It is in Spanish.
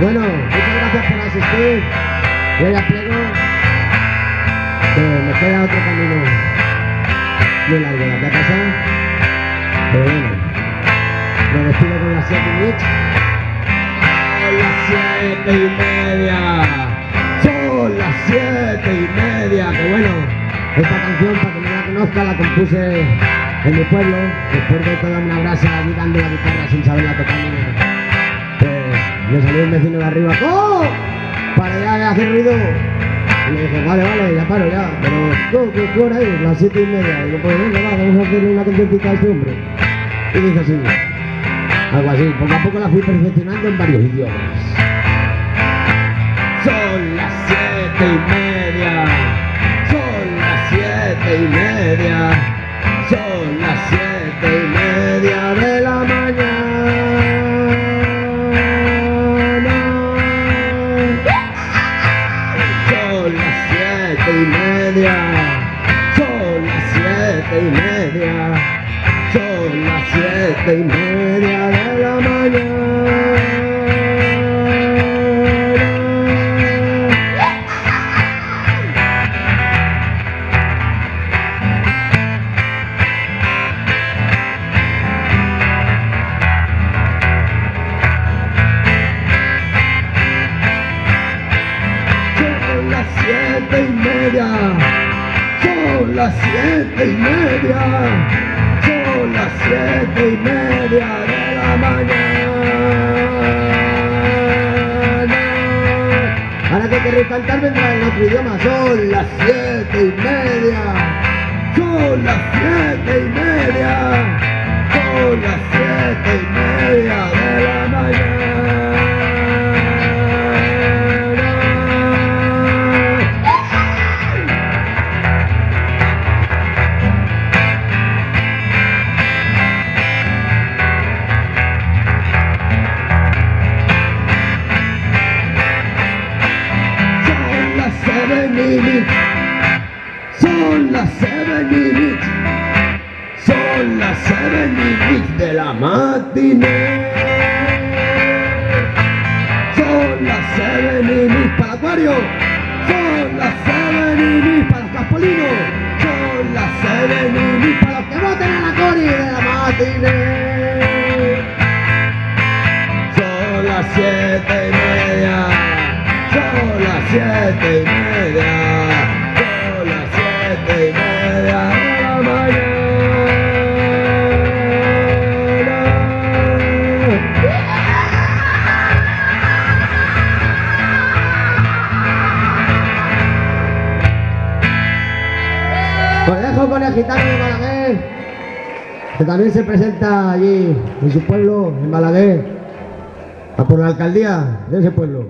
Bueno, muchas gracias por asistir. Yo ya plego que me queda otro camino muy largo de aquí a casa. Pero bueno, me despido con las 7 minutes. Son las siete y media. Son las siete y media. Que bueno, esta canción, para que no la conozca, la compuse en mi pueblo, después de toda una brasa dando la guitarra sin saberla tocar ni nada. Me salió un vecino de arriba, ¡Oh! Para ya de hacer ruido. Y le dije, vale, vale, ya paro ya. Pero, ¿qué, qué, hora es? Las siete y media. Y digo, pues venga, va, vamos a hacerle una cancioncita a este hombre. Y dice así, algo así. Poco a poco la fui perfeccionando en varios idiomas. Son las siete y media. Son las siete y media. Son las siete Son las siete y media. Son las siete y media siete y media. Son las siete y media. Son las siete y media de la mañana. Ahora que queréis cantar vendrá en otro idioma. Son las siete y media. Son las siete y media. Minutes. Son las seven minutes. Son las seven minutes de la matinée. Son las seven minutes para Acuario. Son las seven minutes para los Caspolinos. Son las seven minutes para los que voten a la Cori de la matinée. Son las siete y media. Son las siete y media. Con el gitano de Balaguer, que también se presenta allí en su pueblo, en Balaguer, a por la alcaldía de ese pueblo.